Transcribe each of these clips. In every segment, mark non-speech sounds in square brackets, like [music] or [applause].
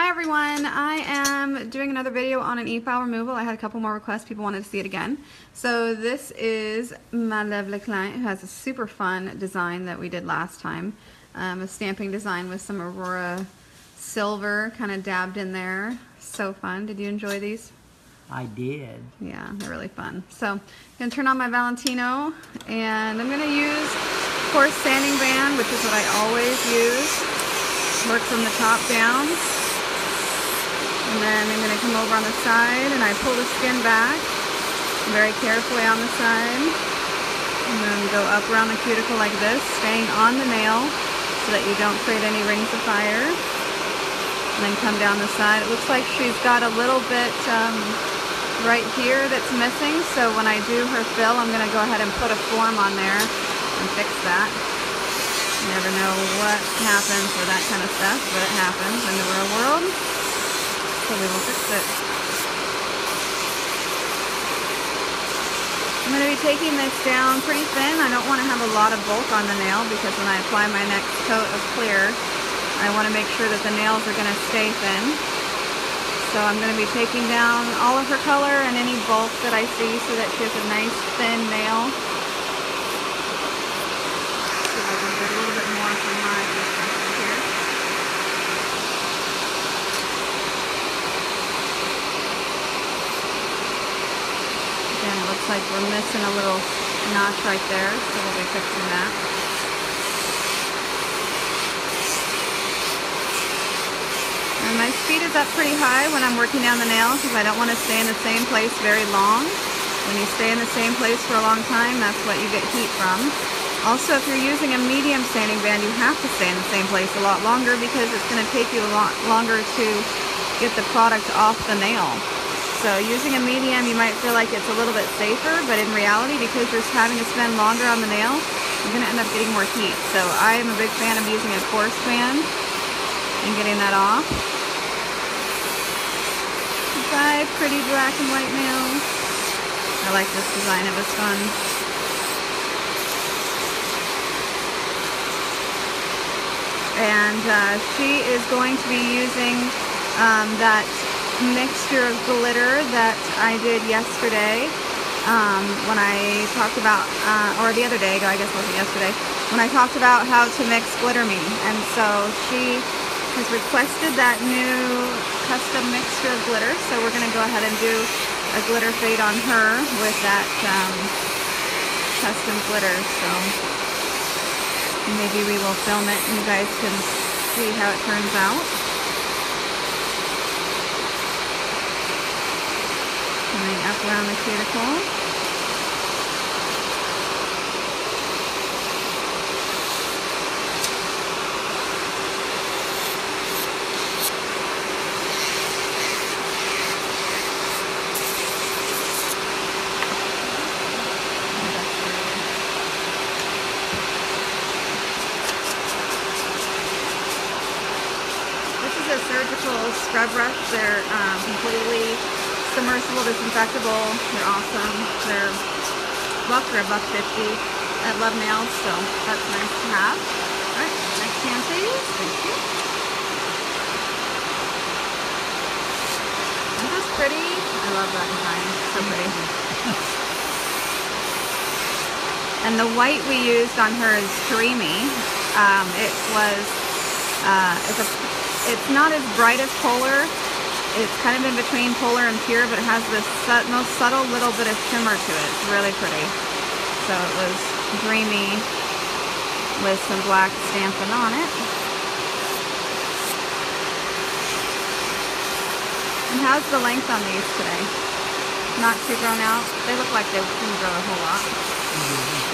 Hi everyone, I am doing another video on an e-file removal. I had a couple more requests, people wanted to see it again. So this is Madeleine client who has a super fun design that we did last time. Um, a stamping design with some Aurora silver kind of dabbed in there. So fun. Did you enjoy these? I did. Yeah, they're really fun. So I'm going to turn on my Valentino and I'm going to use, of course, sanding band, which is what I always use. Work from the top down. And then I'm going to come over on the side and I pull the skin back very carefully on the side. And then go up around the cuticle like this, staying on the nail so that you don't create any rings of fire. And then come down the side. It looks like she's got a little bit um, right here that's missing. So when I do her fill, I'm going to go ahead and put a form on there and fix that. You never know what happens with that kind of stuff, but it happens in the real world I'm going to be taking this down pretty thin. I don't want to have a lot of bulk on the nail because when I apply my next coat of clear, I want to make sure that the nails are going to stay thin. So I'm going to be taking down all of her color and any bulk that I see so that she has a nice thin nail. See if I can get a little bit more from my like we're missing a little notch right there, so we'll be fixing that. And my speed is up pretty high when I'm working down the nail because I don't want to stay in the same place very long. When you stay in the same place for a long time, that's what you get heat from. Also, if you're using a medium sanding band, you have to stay in the same place a lot longer because it's going to take you a lot longer to get the product off the nail. So using a medium, you might feel like it's a little bit safer, but in reality, because you're having to spend longer on the nail, you're going to end up getting more heat. So I am a big fan of using a coarse band and getting that off. Five pretty black and white nails. I like this design, it was fun. And uh, she is going to be using um, that mixture of glitter that I did yesterday um, when I talked about, uh, or the other day, I guess it wasn't yesterday, when I talked about how to mix Glitter Me. And so she has requested that new custom mixture of glitter. So we're going to go ahead and do a glitter fade on her with that um, custom glitter. So maybe we will film it and you guys can see how it turns out. Up around the cuticle. This is a surgical scrub brush. They're um, completely submersible disinfectable. They're awesome. They're buck or a buck fifty at LuvNailz, so that's nice to have. Alright, next hand please. Thank you. Isn't this pretty? I love that design. So pretty. [laughs] and the white we used on her is creamy. Um, it was, uh, it's, a, it's not as bright as Polar, it's kind of in between polar and pure, but it has this su most subtle little bit of shimmer to it. It's really pretty. So it was dreamy with some black stamping on it. And how's the length on these today? Not too grown out? They look like they can grow a whole lot. Mm -hmm.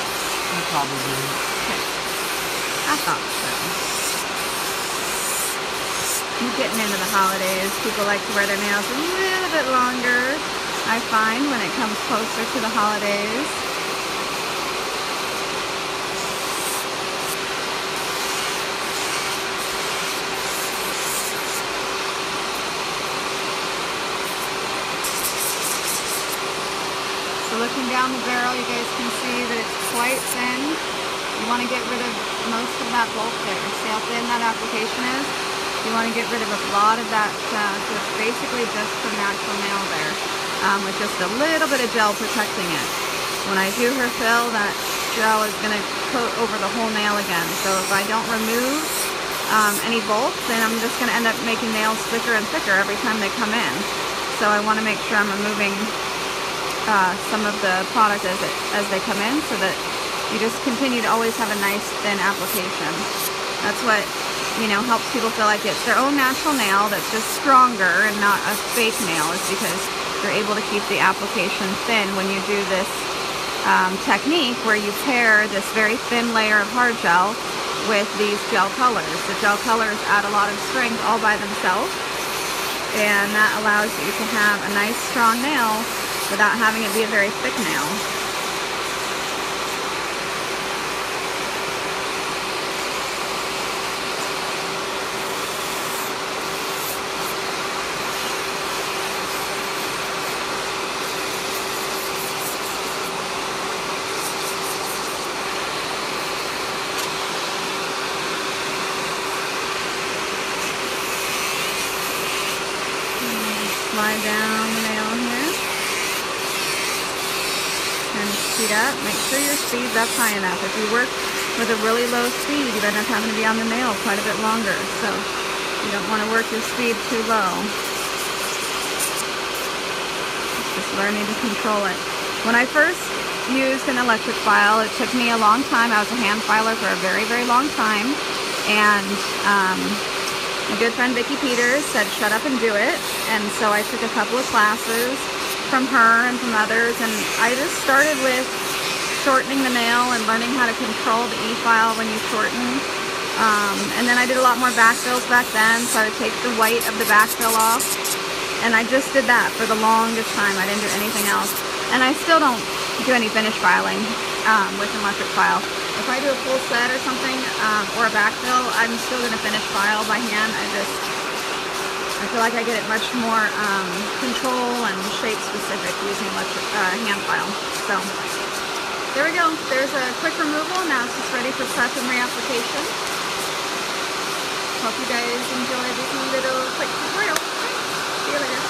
Probably. Okay. I thought so getting into the holidays, people like to wear their nails a little bit longer, I find, when it comes closer to the holidays. So looking down the barrel, you guys can see that it's quite thin. You want to get rid of most of that bulk there. See how thin that application is? You want to get rid of a lot of that, uh, it's basically just the natural nail there, um, with just a little bit of gel protecting it. When I do her fill, that gel is going to coat over the whole nail again. So if I don't remove um, any bolts, then I'm just going to end up making nails thicker and thicker every time they come in. So I want to make sure I'm removing uh, some of the product as, it, as they come in so that you just continue to always have a nice thin application. That's what, you know, helps people feel like it's their own natural nail that's just stronger and not a fake nail is because you're able to keep the application thin when you do this um, technique where you pair this very thin layer of hard gel with these gel colors. The gel colors add a lot of strength all by themselves and that allows you to have a nice strong nail without having it be a very thick nail. Slide down the nail here. And speed up. Make sure your speed's up high enough. If you work with a really low speed, you end up having to be on the nail quite a bit longer. So you don't want to work your speed too low. Just learning to control it. When I first used an electric file, it took me a long time. I was a hand filer for a very, very long time. And um, my good friend Vicki Peters said shut up and do it and so I took a couple of classes from her and from others and I just started with shortening the nail and learning how to control the e-file when you shorten. Um, and then I did a lot more backfills back then so I would take the white of the backfill off and I just did that for the longest time. I didn't do anything else. And I still don't do any finish filing um, with an electric file. If I do a full set or something, um, or a backfill, I'm still going to finish file by hand. I just, I feel like I get it much more um, control and shape specific using electric uh, hand file. So, there we go. There's a quick removal. Now it's just ready for prep and reapplication. Hope you guys enjoyed this little quick tutorial. See you later.